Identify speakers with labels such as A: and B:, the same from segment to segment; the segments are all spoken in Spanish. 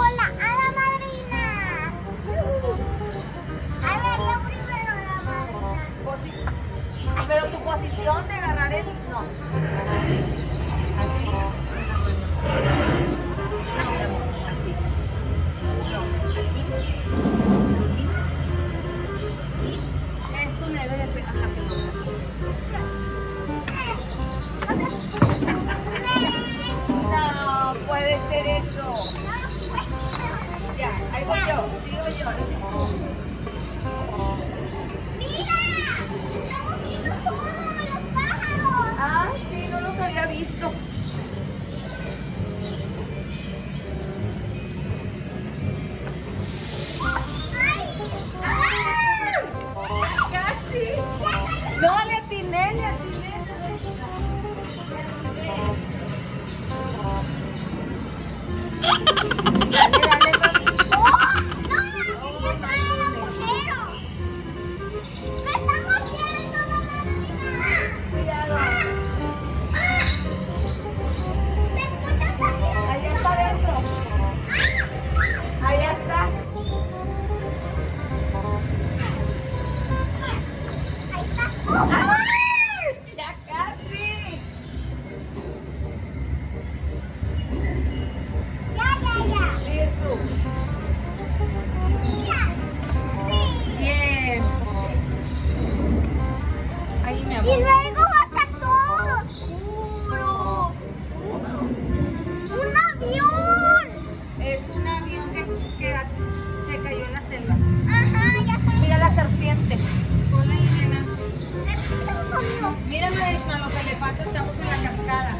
A: hola a la madrina. Agarró primero a la madrina.
B: Pero tu posición de agarrar el... No. Así. No puede ser eso.
A: ¡Mira! ¡Estamos viendo todos los pájaros!
B: ¡Ay, sí! No los había visto.
A: estamos
B: en la cascada.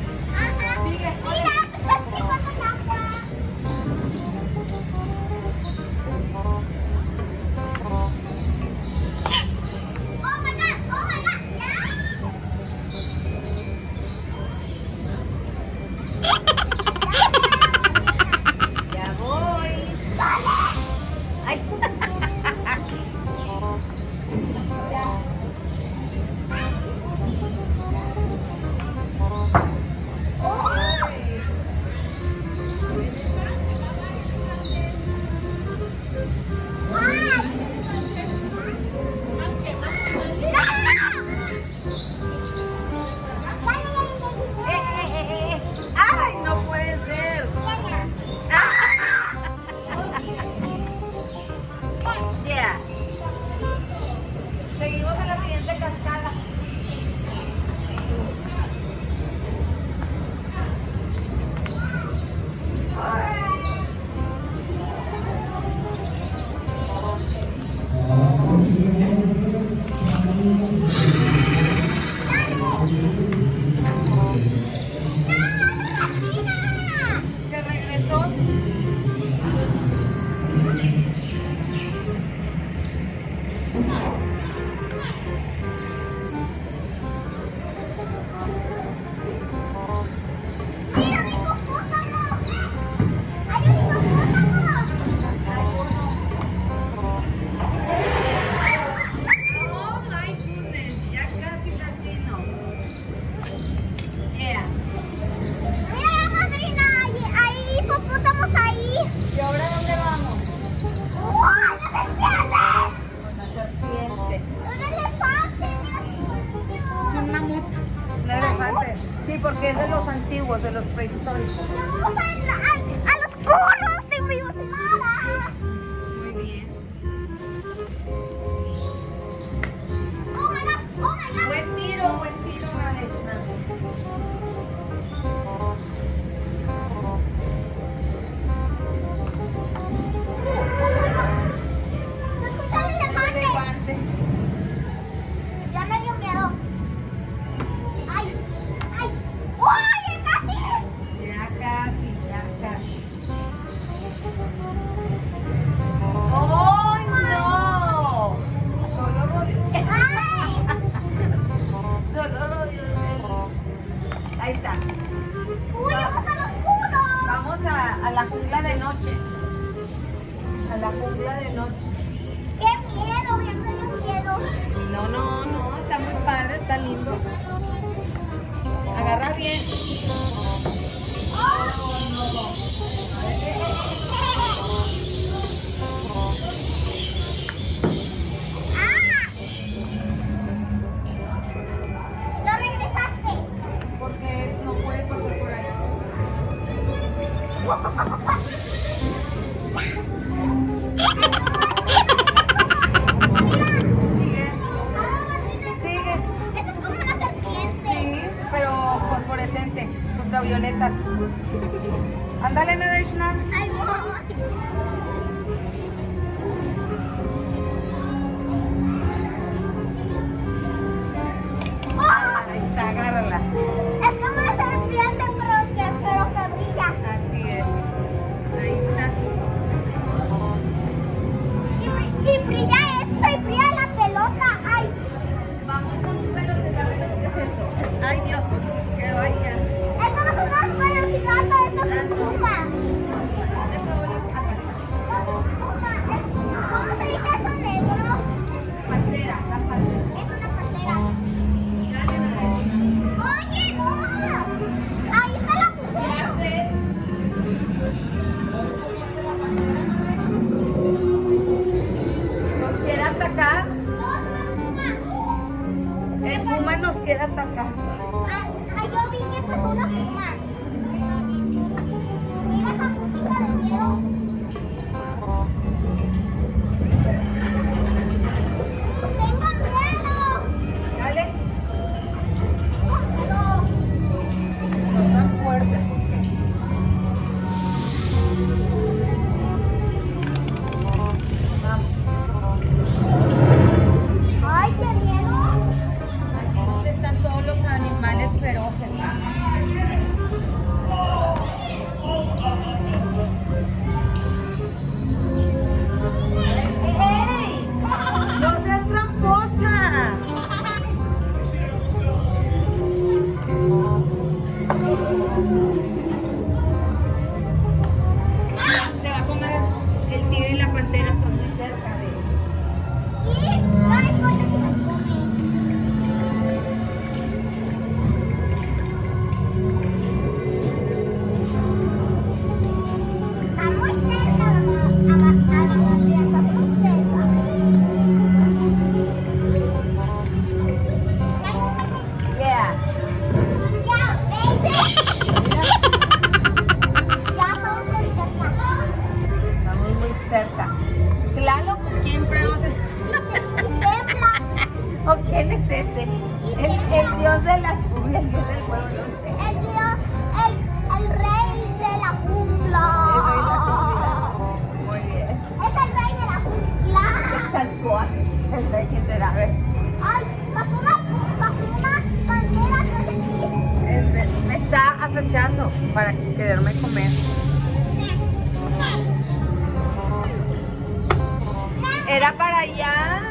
B: Sí, porque es de los antiguos, de los prehistóricos. lindo. Agarra bien. ultravioletas. Ándale, Nadeshna. el Puma nos queda hasta acá. Quién es ese? El, dios de la jungla, el dios del pueblo.
A: El dios, el, el rey de la jungla.
B: Muy bien.
A: Es el rey de la jungla.
B: Exacto, el rey que será, a ver.
A: Ay,
B: me está acechando para quererme comer. Era para allá.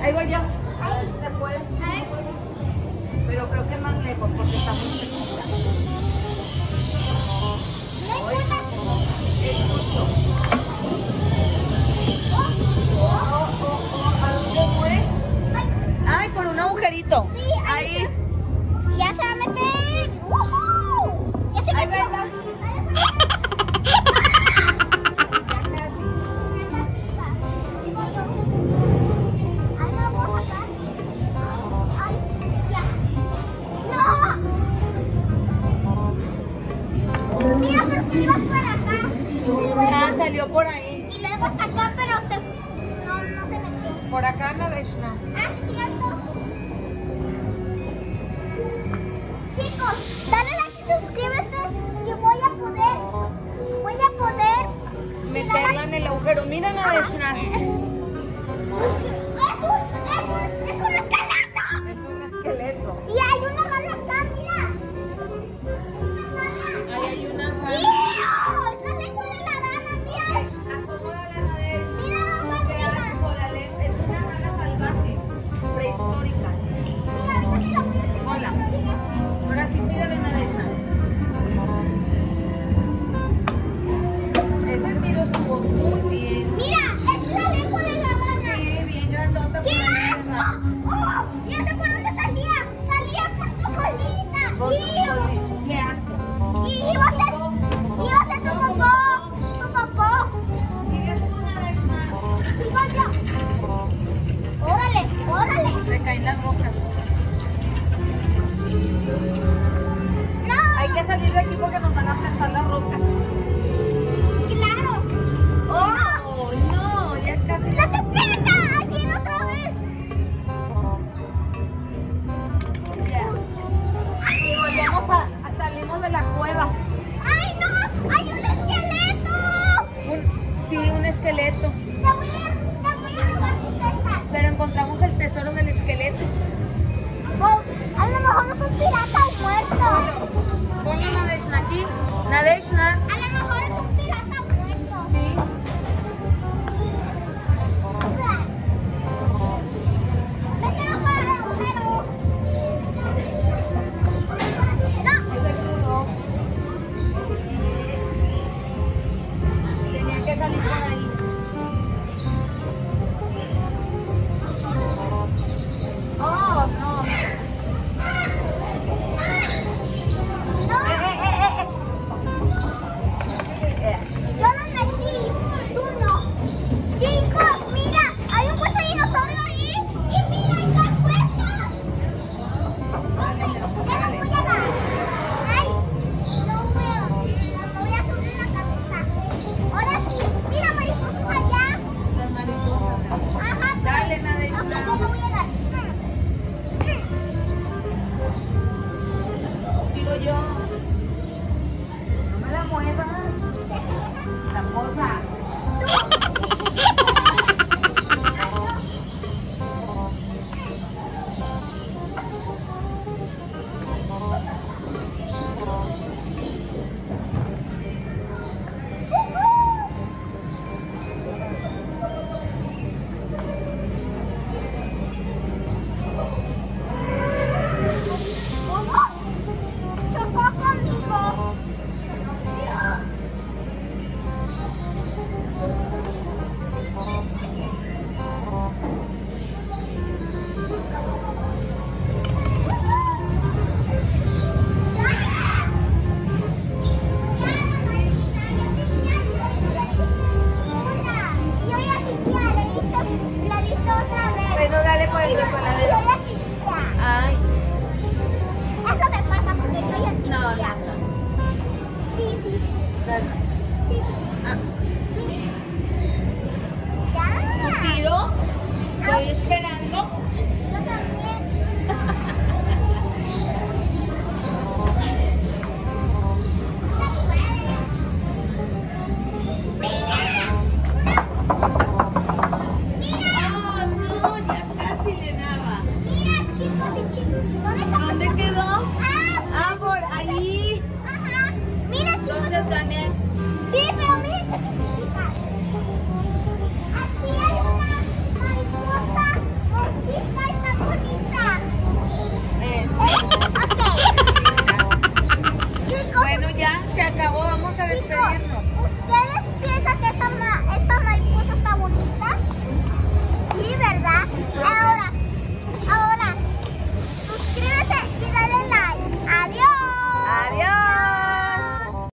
B: 哎，我呀。agujero.
A: Miren a
B: eso.
A: ¡Es un, es un, es un esqueleto!
B: Es un esqueleto.
A: Y hay una Mỗi Ah.
B: Estoy esperando. Sí, pero
A: mira.
B: Aquí
A: hay una
B: Bueno,
A: ya se acabó. Vamos
B: a despedirnos.